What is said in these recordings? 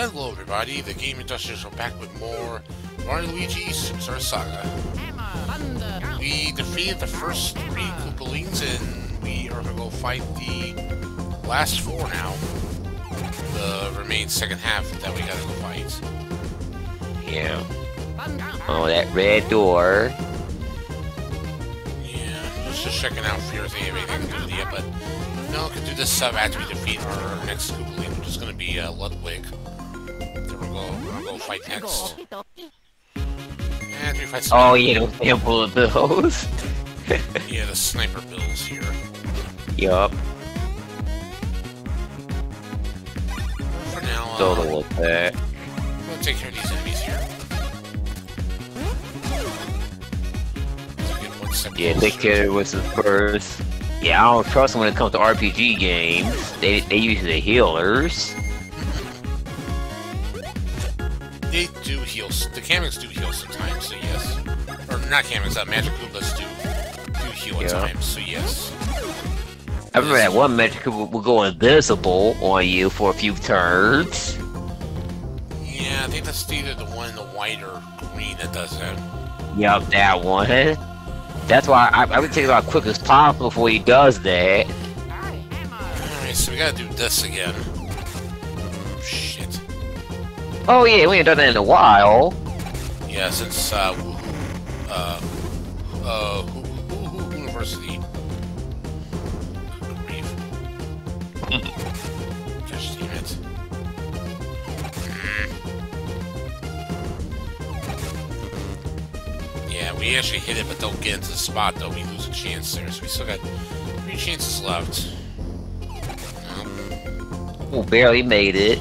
Hello everybody, the Gamindustrials are back with more Mario Luigi Superstar Saga. We defeated the first three Koopalings and we are gonna go fight the last four now. The remaining second half that we gotta go fight. Yeah. Oh, that red door. Yeah, just, just checking out if have anything do yet, but no, we can do this sub after we defeat our next Koopaling, which is gonna be uh, Ludwig. Go, we'll go fight next. And we fight Oh, yeah, those damn bullet bills. Yeah, the sniper bills here. yup. For now, uh, look that. we'll take care of these enemies here. Yeah, care to- with the first. Yeah, I don't trust them when it comes to RPG games. They they use the healers. They do heal. The Kameks do heal sometimes, so yes. Or not Kameks, uh, Magic Koopas do do heal at Yeah. times, so yes. I remember that one magic will will go invisible on you for a few turns. Yeah, I think that's either the one in the white or green that does that. Yup, that one. That's why I, I would take it out quick as possible before he does that. Alright, so we gotta do this again. Oh. Yeah, we ain't done that in a while. Yeah, since, uh, uh, uh, University. Gosh damn it. Yeah, we actually hit it, but don't get into the spot, though. We lose a chance there, so we still got three chances left. Oh, barely made it.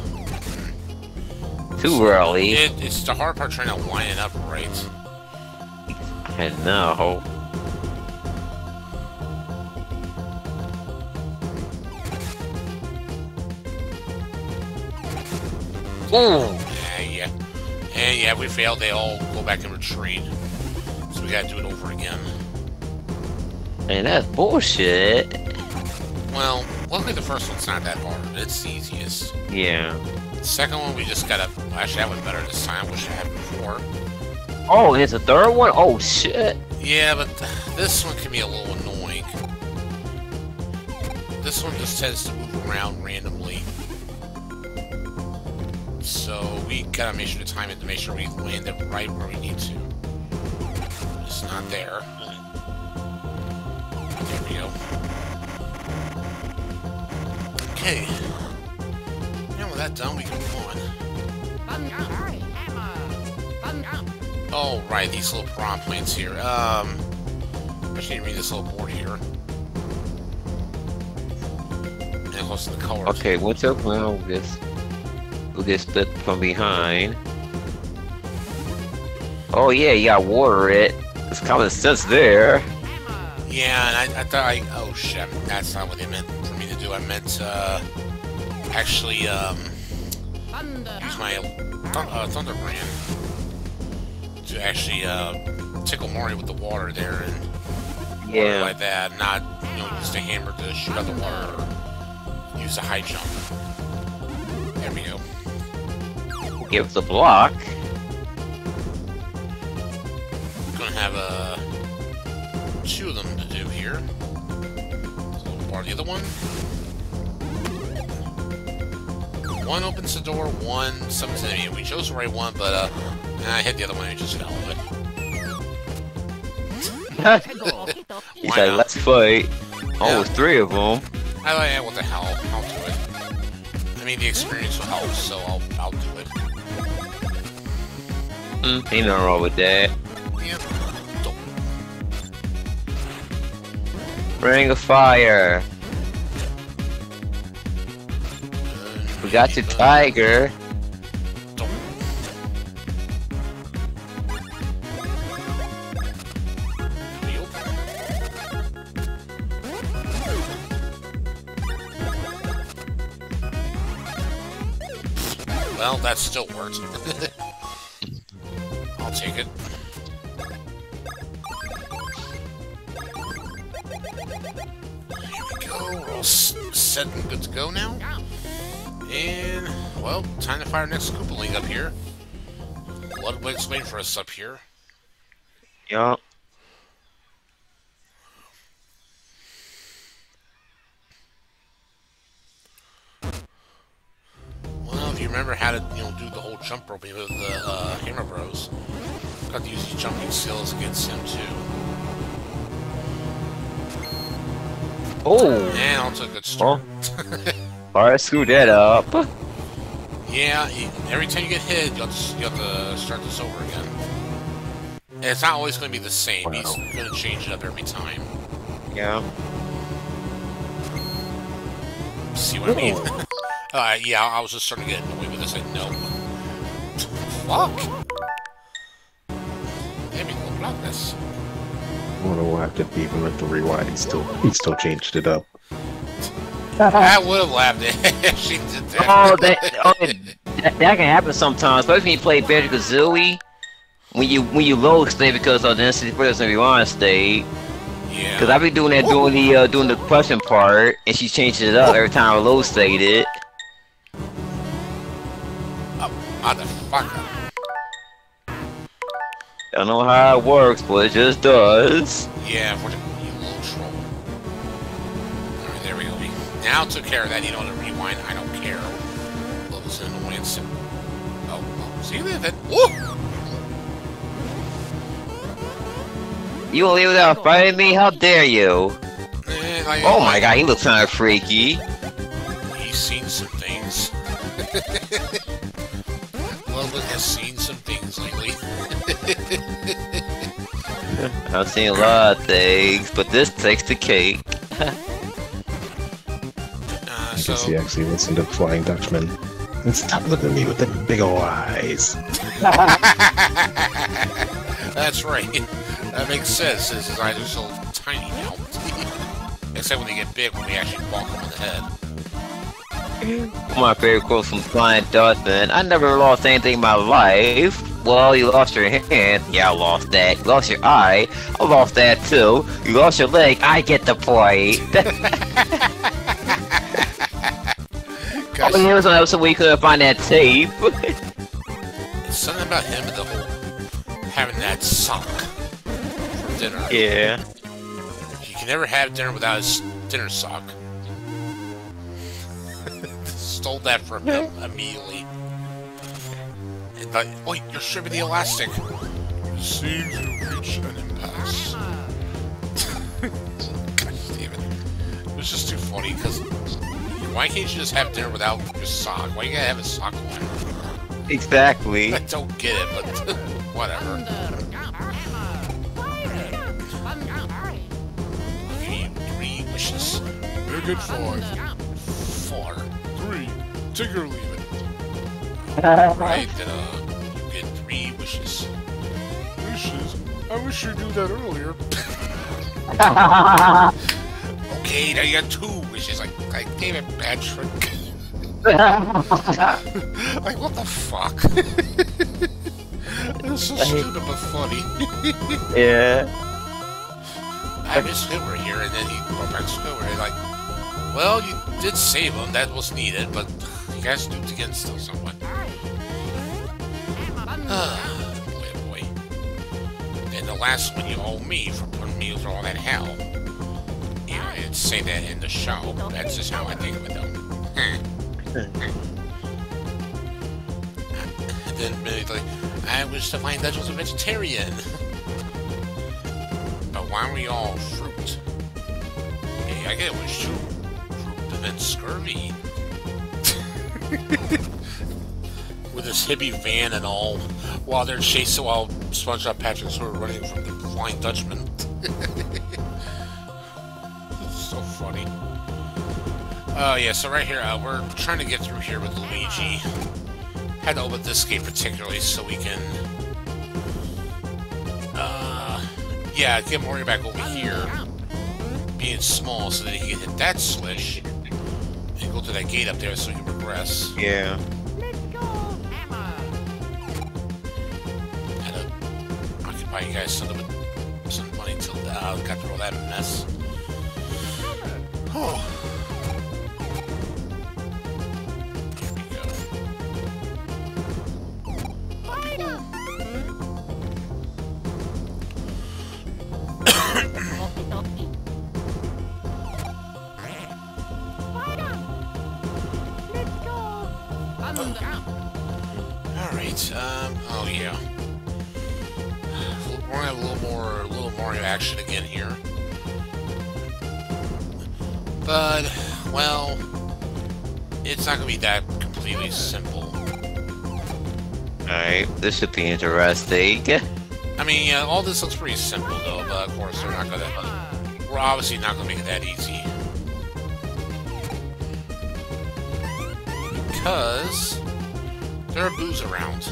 Too early. it, it's the hard part trying to line it up right. I know. Ooh. Yeah, yeah. And yeah, we failed. They all go back and retreat. So we gotta do it over again. And that's bullshit. Well, luckily the first one's not that hard. It's the easiest. Yeah. The second one, we just gotta... Actually, that was better this time. Wish I had before. Oh, it's a third one? Oh, shit. Yeah, but this one can be a little annoying. This one just tends to move around randomly. So we gotta make sure to time it to make sure we land it right where we need to. It's not there. There we go. Okay. Now that done, we can move on. Oh, right, these little piranha plants here. Um, I just need to read this little board here. And close to the colors. Okay, what's up? Well, we'll get, we'll get split from behind. Oh, yeah, you gotta water it. It's common sense there. Yeah, and I, I thought I... Oh, shit. That's not what they meant for me to do. I meant, uh... Actually, um... My thun uh, Thunder Brand to actually, uh... Tickle Mario with the water there and... Yeah. Like that, not, you know, use the hammer to shoot out the water or use a high jump. There we go. Give the block. Gonna have uh, two of them to do here. So, the other one. One opens the door, one summons an enemy. We chose the right one, but uh, I hit the other one and just fell it. He's like, let's fight. Oh, Yeah. three of them. I like, yeah, what the hell? I'll do it. I mean, the experience will help, so I'll, I'll do it. Mm, ain't nothing wrong with that. Don't- Ring of fire. We got your uh, tiger. Well, that still works. I'll take it. Here we go. We're all set and good to go now. Well, time to fire next Koopaling up here. Ludwig's waiting for us up here. Yup. Well, if you remember how to, you know, do the whole jump rope with the uh, Hammer Bros, got to use these jumping skills against him too. Oh. And also a good start. Alright, screw that up. Yeah, every time you get hit, you have to, you have to start this over again. And it's not always going to be the same. He's going to change it up every time. Yeah. See what I mean? uh, yeah, I was just starting to get annoyed with this. I know. Fuck! Damn it, block this. I wonder what if even with the rewind, still he still changed it up. I would have laughed if she did that. Oh, that, oh, that, that can happen sometimes, especially when you play Banjo Kazooie. When you when you load state because of the instant person rewind state. yeah. Cause I be doing that doing the uh, doing the question part, and she changes it up every time I load state it. Motherfucker. Don't know how it works, but it just does. Yeah, now took care of that. You know, the rewind, I don't care. Well, it's an annoyance. Oh, oh, see that? Whoa! You will leave without fighting me? How dare you? Eh, like- Oh my god, he looks kind of freaky. He's seen some things. Ludwig has seen some things lately. I've seen a lot of things, but this takes the cake. So, guess he actually listened to Flying Dutchman. And stop looking at me with them big ol' eyes. that's right. That makes sense, since his eyes are so tiny now. Except when they get big, when we actually bonk him in the head. My favorite quote from Flying Dutchman. I never lost anything in my life. Well, you lost your hand. Yeah, I lost that. You lost your eye. I lost that too. You lost your leg. I get the point. Guys, oh, there was an episode where you couldn't find that tape. something about him and the whole having that sock for dinner. yeah. You can never have dinner without his dinner sock. Stole that from him immediately. And like, wait, you're stripping the elastic. Seems to reach an impasse. God damn it. It was just too funny, because why can't you just have dinner without your sock? Why you gotta have a sock on? Exactly. I don't get it, but whatever. I'll three wishes. Make it five. Four. Three. Take or leave it. Right, then, uh, you get three wishes. Wishes? I wish you'd do that earlier. okay, now you got two wishes. Like, like damn it, Patrick. like, what the fuck? It's so stupid but funny. yeah. I miss Squidward here, and then he brought back Squidward. And like, well, you did save him. That was needed, but you guys duped again still somewhat. Ah, boy, boy. And the last one you owe me for putting me through all that hell. Didn't say that in the show. That's just how I think of it. Hmm. Then immediately, I wish to find was a vegetarian. But why are we all fruit? Hey, I get it was. Fruit and then scurvy. With this hippie van and all, while they're chasing, while SpongeBob Patrick's sort of running from the Flying Dutchman. Oh yeah, so right here, uh, we're trying to get through here with Luigi. Had to open this gate particularly so we can uh, yeah, get Mario back over here, being small, so that he can hit that switch and go to that gate up there so he can progress. Yeah. Had to occupy you guys some some money till uh, got through all that mess. Oh. Here. But, well, it's not gonna be that completely simple. Alright, this should be interesting. I mean, yeah, all this looks pretty simple though, but of course they're not gonna, we're obviously not gonna make it that easy. Because there are boos around.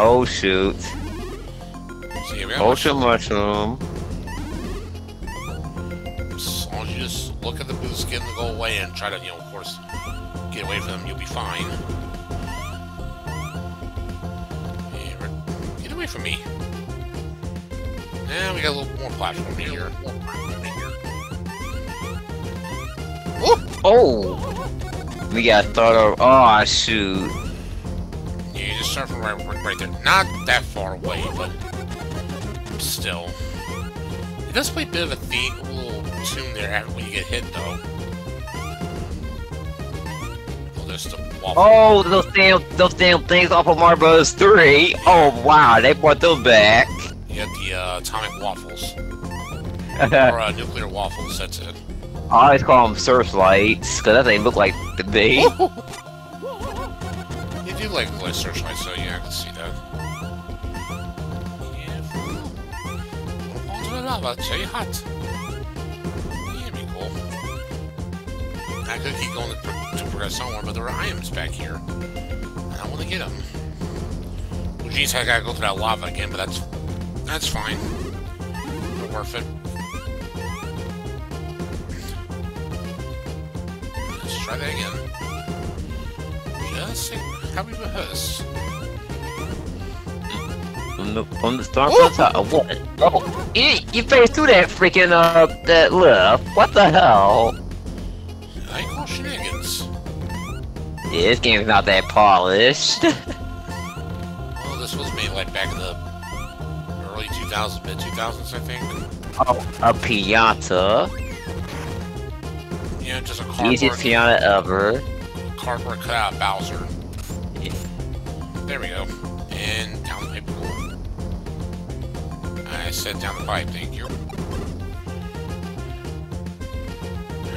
Oh shoot. So yeah, Ultra mushroom. Just look at the get them to go away, and try to, you know, of course, get away from them, you'll be fine. Yeah, get away from me. Now we got a little more platform here. Oh! Oh! We got thought of. Oh shoot. Yeah, you just start from right, right there. Not that far away, but still. It does play a bit of a theme, there when you get hit, though. Oh, there's the waffle. Oh, those damn, those damn things off of Mario Bros. 3. Oh wow, they brought them back. You got the uh, atomic waffles. Or uh, nuclear waffles, that's it. I always call them searchlights, because that thing look like the bee. You do like the searchlight, so yeah, I can see that. Yeah, onto the lava, very hot. I could keep going to, to progress somewhere, but there are items back here. And I want to get them. Well, geez, I gotta go through that lava again, but that's that's fine. Not worth it. Let's try that again. Just how we rehearse. From the, from the start from the top. What? Oh, you, you faced through that freaking, uh, that lift. What the hell? Yeah, this game's not that polished. Well, this was made like back in the early 2000s, mid 2000s, I think. oh, a piñata. Yeah, just a cardboard. Easiest piñata ever. cardboard cutout Bowser. Yeah. There we go. And down the hole. I set down the pipe, thank you.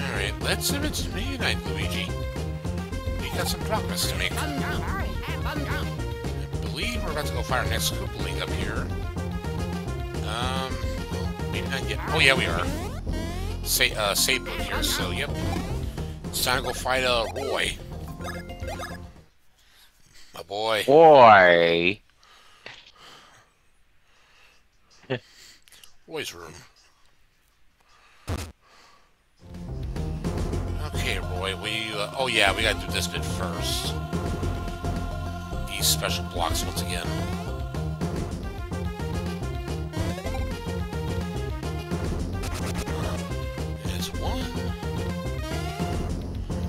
Alright, let's reunite, Luigi. We got some progress to make. I believe we're about to go fire next Koopaling up here. Um, well, maybe not yet. Oh, yeah, we are. Say, uh, save book here, so, yep. It's time to go fight, uh, Roy. My boy. Boy. Roy's room. Okay, Roy, we, uh, oh yeah, we gotta do this bit first. These special blocks once again. There's one.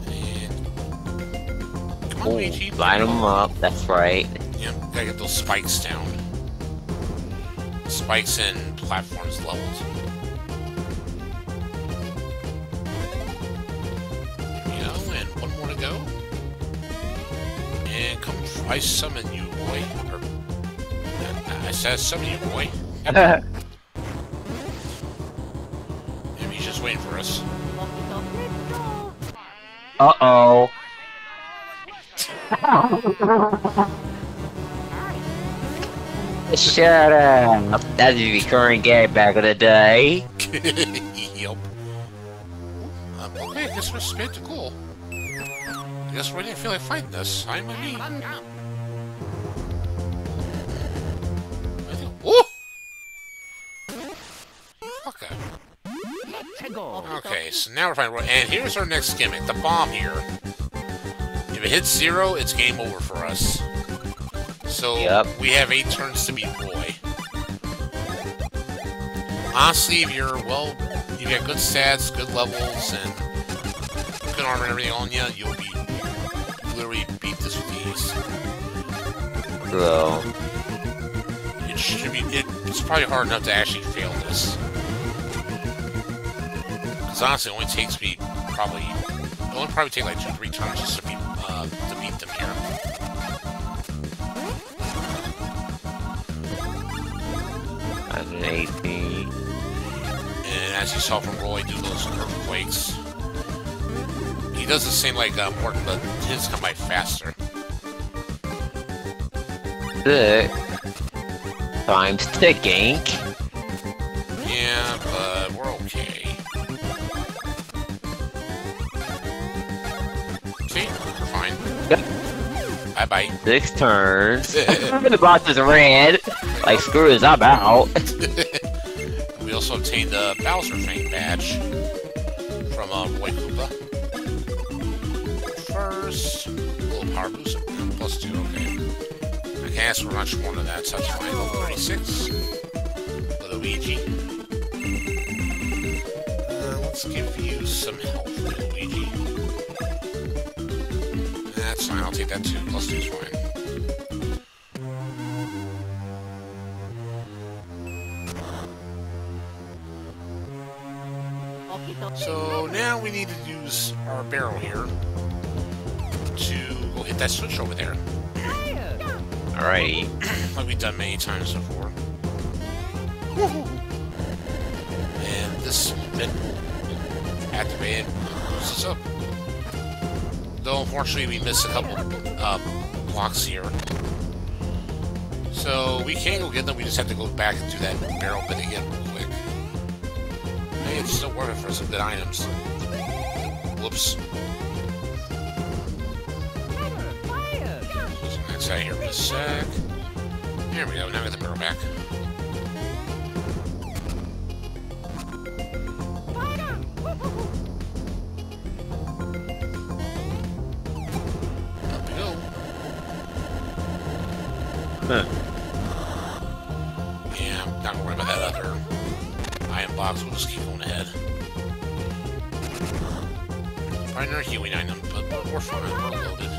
And... Come on, Luigi. line them up. That's right. Yep, gotta get those spikes down. Spikes and platforms leveled. I summon you, boy. Or, I, I said summon you, boy. Maybe he's just waiting for us. Uh oh. Shut up. That's a recurring gag back in the day. yep. Um, okay, I guess we're spent cool. I guess we didn't feel like fighting this. I'm a me. Okay, so now we're fighting. And here's our next gimmick, the bomb here. If it hits zero, it's game over for us. So Yep. we have eight turns to beat Roy. Honestly, if you're well, you got good stats, good levels, and good armor and everything on you, you'll be literally beat this with ease. Bro. It should be. It, it's probably hard enough to actually fail this. Because honestly, it only takes me probably... It only probably take like two, three times just to beat, uh, to beat them here. And as you saw from Roy, do those earthquakes. He doesn't seem like uh, Morton, but his come by faster. Six times the gank. Yeah, but we're okay. Bye bye. Six turns. the boss is red. Like, screw this, I'm out. we also obtained the Bowser Fame badge from uh, Roy Koopa. First, a little power boost. Plus two, okay. I can't ask for much more than that, so that's fine. Level 36. Luigi. Uh, let's give you some health, Luigi. That's fine, I'll take that too. Plus two is fine. So now we need to use our barrel here to go hit that switch over there, Alrighty. like we've done many times before. And this been activated boosts us up. Though unfortunately we missed a couple uh, blocks here. So we can go get them, we just have to go back and do that barrel bit again real quick. Hey, it's still working for some good items. Whoops. Next out here for a sec. There we go, now we got the barrel back. Huh. Yeah, I'm not gonna worry about that other iron box. We'll just keep going ahead. Probably another healing item, but we're fine. We're loaded.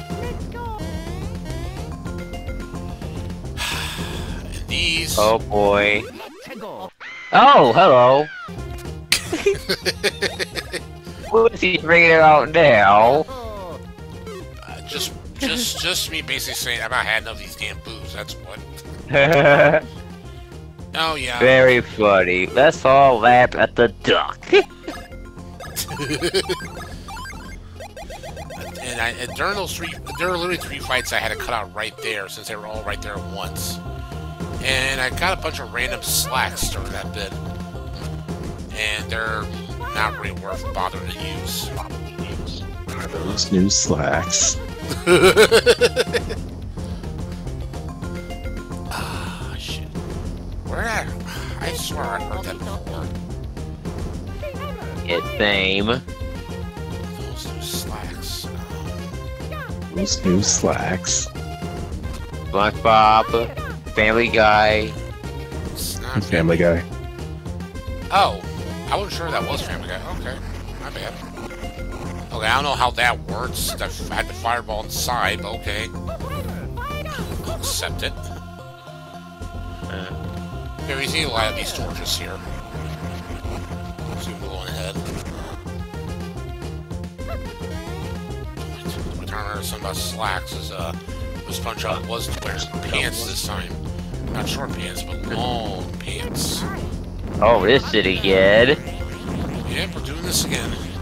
And these. Oh boy. Oh, hello. What is he bringing it out now? Uh, just, just, just me basically saying I've not had enough of these damn booze. That's what. Oh yeah. Very funny. Let's all laugh at the duck. And, I, and during those three, there were literally three fights I had to cut out right there since they were all right there at once. And I got a bunch of random slacks during that bit, and they're not really worth bothering to use. Are those new slacks? swear I heard that before. It's same. Those new slacks. Those new slacks. SpongeBob, Family Guy. It's not Family Guy. Oh, I wasn't sure that was Family Guy. Okay, my bad. Okay, I don't know how that works. I had the fireball inside, but okay. I'll accept it. Uh, Here, we see a lot of these torches here. So we're going ahead. I remember something about slacks is, uh, this SpongeBob was wearing pants this time. Not short pants, but long pants. oh, this shit again. Yep, we're doing this again.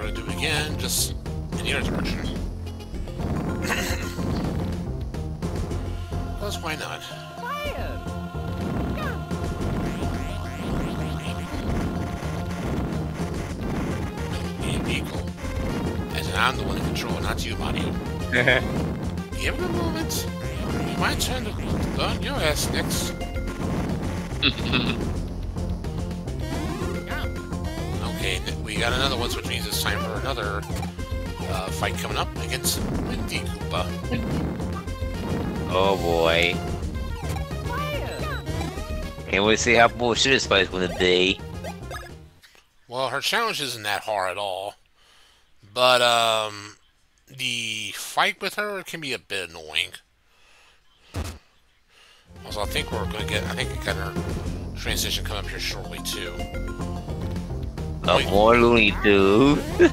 We're gonna do it again, just in the other direction. Plus, why not? Equal. As in, I'm the one in control, not you, Mario. Give it a moment. My turn to learn your ass next. got another one, which means it's time for another uh, fight coming up against Windy Koopa. oh boy. And we'll see how bullshit this fight's gonna be. Well, her challenge isn't that hard at all, but um, the fight with her can be a bit annoying. Also, I think we're gonna get. I think we got our transition coming up here shortly too. Wait. more Looney Tunes.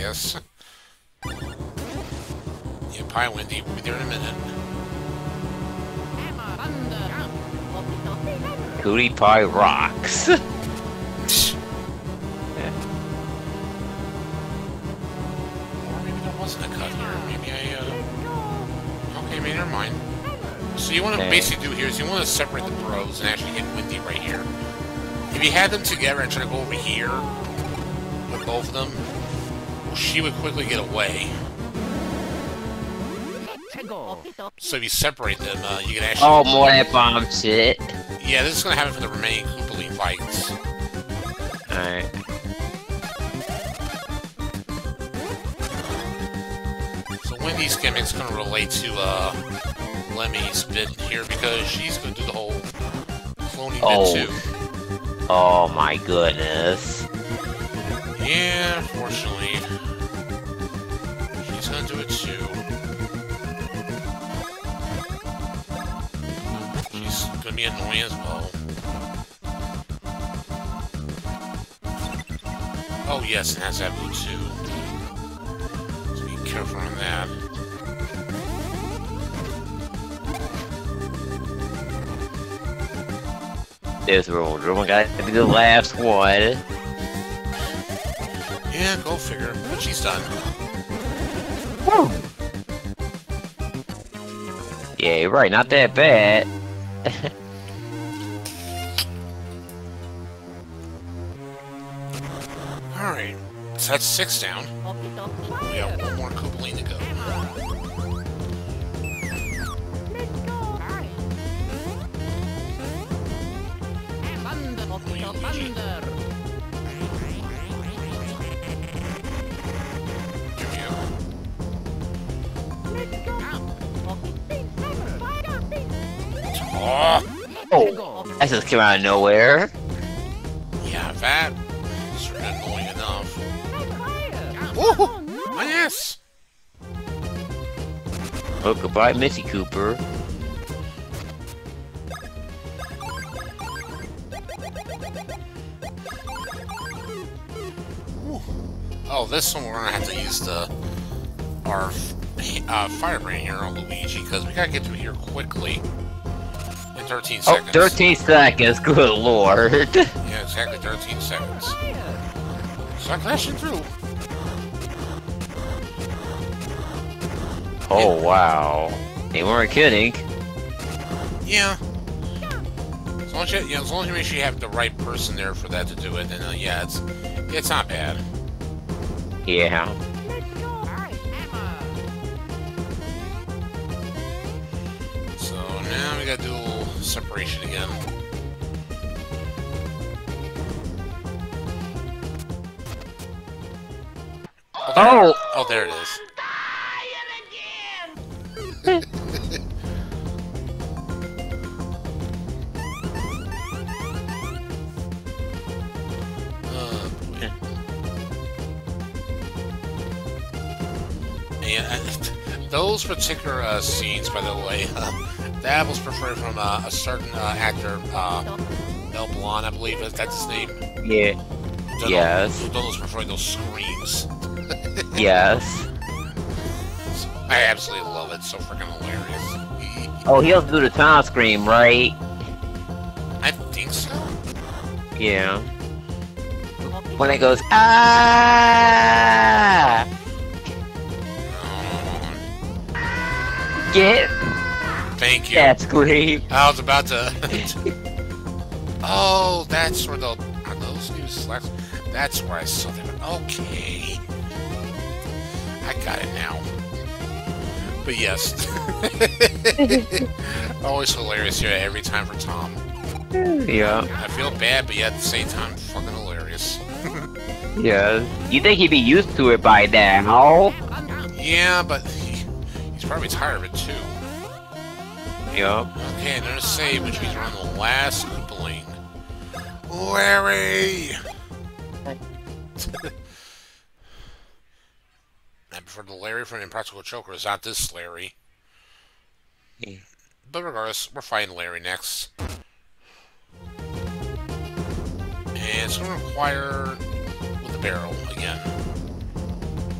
Yes. Yeah, Pie Wendy. We'll be there in a minute. Cootie Pie rocks. Maybe there wasn't a cut here. Maybe I. Uh... Okay, maybe never mind. So you want to basically do here is you want to separate the bros and actually hit Wendy right here. If you had them together and try to go over here with both of them, well, she would quickly get away. So if you separate them, uh, you can actually. oh, more that bomb shit. Yeah, this is gonna happen for the remaining Koopaling fights. Alright. So Wendy's gimmick's gonna relate to uh, Lemmy's bit here because she's gonna do the whole cloning Oh. bit too. Oh my goodness. Yeah, fortunately, she's gonna do it too. She's gonna be annoying as well. Oh yes, it has that blue too. So be careful on that. This road, we got to be the last one. Yeah, go figure. But she's done. Yeah, you're right, not that bad. Alright, so that's six down. We got one more that just came out of nowhere. yeah, that is sort of annoying enough. Woohoo! Oh, yes! Oh, goodbye, Missy Cooper. Oh, this one we're gonna have to use the our uh, firebrand here on Luigi because we gotta get through here quickly in 13 Oh, seconds. 13 seconds, good lord. Yeah, exactly 13 seconds. Start crashing through. Oh, wow. They weren't kidding. Yeah. As long as you, yeah, as long as you make sure you have the right person there for that to do it, then uh, yeah, it's it's not bad. Yeah. Gotta do separation again. Oh, there, Oh! oh, there it is. And uh, those particular uh, scenes, by the way, uh, that was preferred from uh, a certain uh, actor, uh, Mel Blanc, I believe that's his name. Yeah. Donald, Yes. Donald's preferring those screams. Yes. I absolutely love it. So freaking hilarious. Oh, he also do the time scream, right? I think so. Yeah. When it goes, ah! Get thank you. that scream. I was about to. oh, that's where the are those new slaps. That's where I saw them. Okay, I got it now. But yes, always hilarious here every time for Tom. Yeah. I feel bad, but yet at the same time, fucking hilarious. Yeah. You think he'd be used to it by now? Yeah, but he, he's probably tired of it too. Yup. Okay, another save, which means we're on the last Koopaling. Larry! I prefer the Larry from Impractical Joker, is not this Larry. but regardless, we're fighting Larry next. And it's going to require with the barrel again.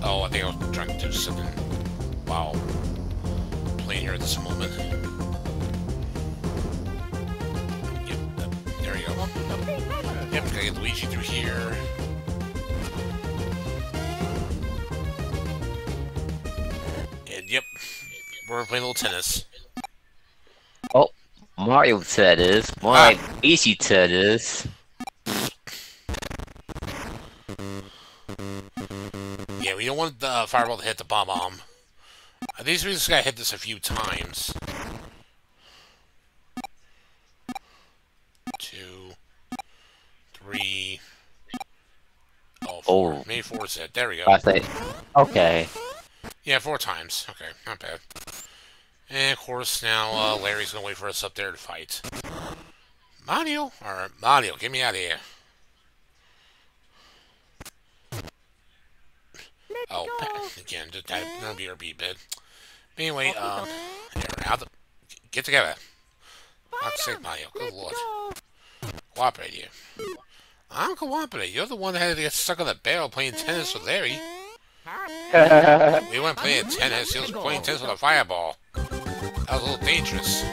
Oh, I think I was trying to do something while playing here at this moment. Yep, gotta get Luigi through here. And yep, we're playing a little tennis. Oh, Mario tennis. More Ah. Ichi tennis. Yeah, we don't want the fireball to hit the Bob-omb. I think we just gotta hit this a few times. Two, three. Oh, four. Oh. Maybe four is it. There we go. I say, okay. Yeah, four times. Okay, not bad. And of course, now uh, Larry's gonna wait for us up there to fight. Mario? Alright, Mario, get me out of here. Oh, again, just that, that'll be our beat bit. But anyway, um, here, the, get together. Not sick, Mario. Good lord. Cooperate here. I don't cooperate. You're the one that had to get stuck on the barrel playing tennis with Larry. We weren't playing tennis. He was playing tennis with a fireball. That was a little dangerous.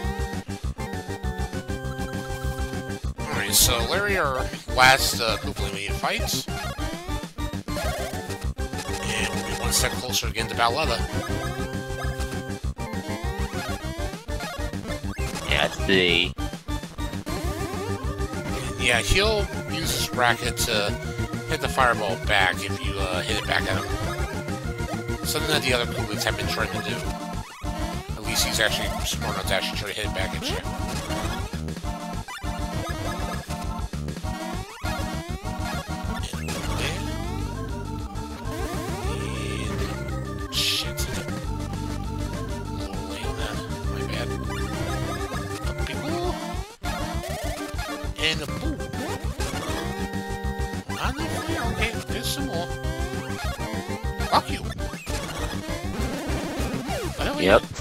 Alright, so Larry, our last uh, Koopaling fight. And we'll be one step closer again to Bowletta. Yeah, I see. Yeah, he'll use his racket to hit the fireball back if you uh, hit it back at him. Something that the other Koopas have been trying to do. At least he's actually smart enough to actually try to hit it back at you.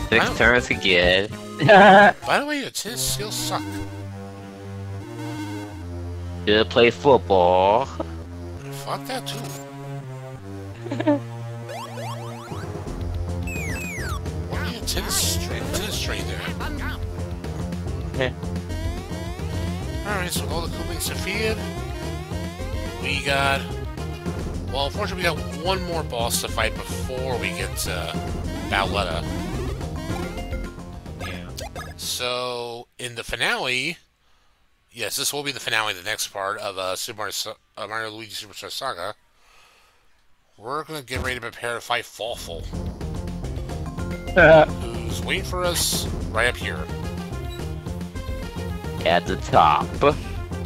Six turns again. By the way, your tennis skills suck. Should play football. Fuck that too. Why are you tennis train tennis train there? Alright, so all the Koopings defeated. We got well unfortunately we got one more boss to fight before we get to Bowletta. So in the finale, yes, this will be the finale, the next part of uh, Super Mario, uh, Mario Luigi Superstar Saga. We're gonna get ready to prepare to fight Fawful, who's waiting for us right up here. At the top.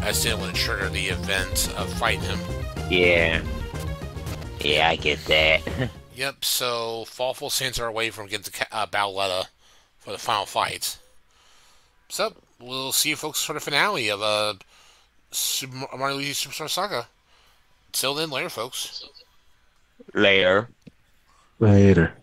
I still want to trigger the event of fighting him. Yeah. Yeah, I get that. Yep. So Fawful sends our way from getting to uh, Bowletta for the final fight. So we'll see you folks for the finale of uh, Super Mario Luigi Superstar Saga. Till then, later, folks. Later. Later.